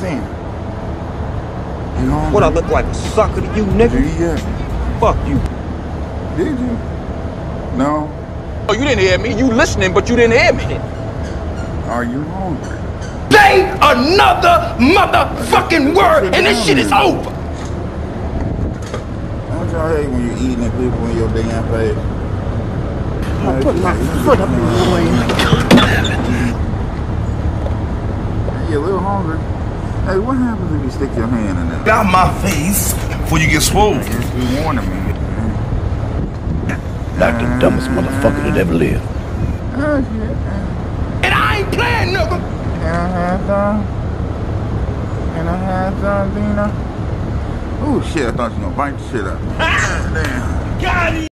saying? You hungry? What I look like a sucker to you, Did nigga? you hear? Fuck you. Did you? No. Oh, you didn't hear me. You listening, but you didn't hear me. Are you hungry? Say another motherfucking word and this shit is over. Don't y'all hate when you're eating at people in your damn face? I put my foot up in the way. Hey, you a little hungry. Hey, what happens if you stick your hand in there? Out my face before you get swole. Just be warning me. Like the dumbest motherfucker that ever lived. Oh, shit. And I ain't playing, nigga. And I have some? And I have some, Dina? Oh, shit, I thought you was gonna bite the shit up. Ah. Damn. Got it.